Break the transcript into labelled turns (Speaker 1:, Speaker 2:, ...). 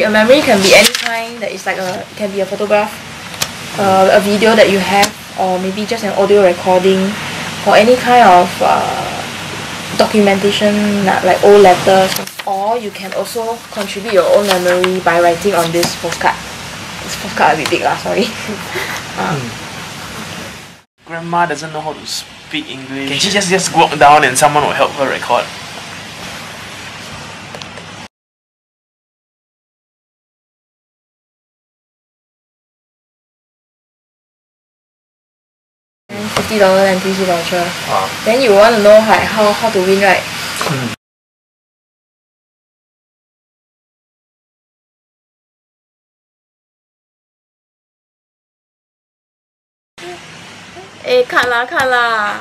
Speaker 1: A memory can be any kind that is like a it can be a photograph, uh, a video that you have, or maybe just an audio recording, or any kind of uh, documentation like, like old letters. Or you can also contribute your own memory by writing on this postcard. This postcard a bit big lah, sorry. uh,
Speaker 2: Grandma doesn't know how to speak English. Can she just just walk down and someone will help her record?
Speaker 1: Fifty dollar NTUC voucher.
Speaker 2: Ah.
Speaker 1: Then you want to know like how how to win right? Eh, cut lah, cut lah.